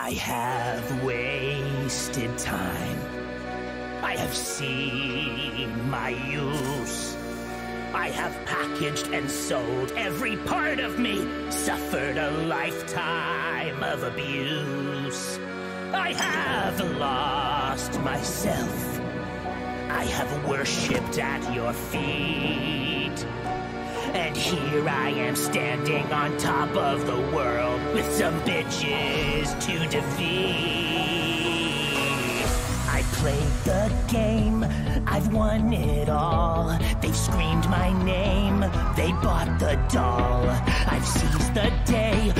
I have wasted time. I have seen my use. I have packaged and sold every part of me, suffered a lifetime of abuse. I have lost myself. I have worshipped at your feet. And here I am standing on top of the world with some bitches to defeat. I played the game, I've won it all. They've screamed my name, they bought the doll. I've seized the day,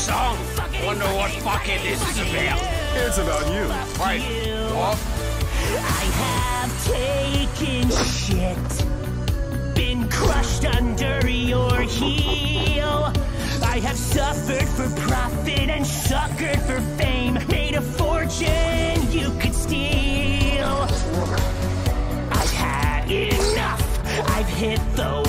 song. Fucking Wonder what fucking this is about. It's about you. Wait, you. what? I have taken shit, been crushed under your heel. I have suffered for profit and suckered for fame, made a fortune you could steal. I've had enough, I've hit the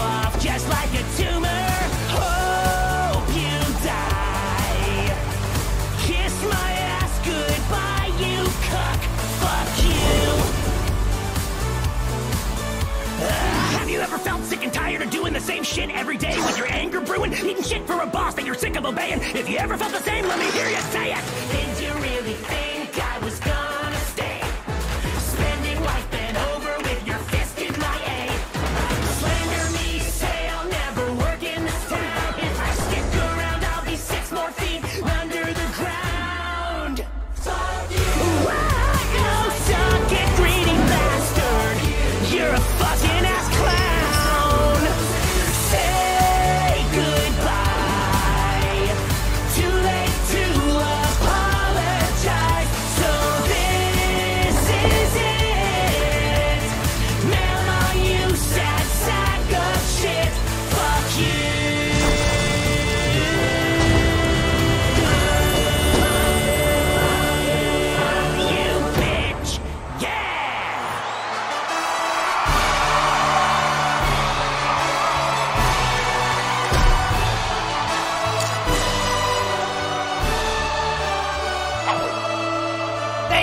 off just like a tumor. Hope you die. Kiss my ass goodbye, you cuck. Fuck you. Uh, have you ever felt sick and tired of doing the same shit every day with your anger brewing? Eating shit for a boss that you're sick of obeying? If you ever felt the same, let me hear you say it. You're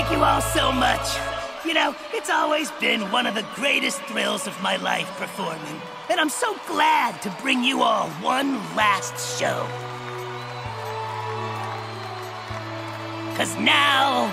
Thank you all so much. You know, it's always been one of the greatest thrills of my life performing. And I'm so glad to bring you all one last show. Cause now